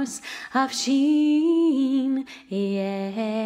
Of sheen, yeah.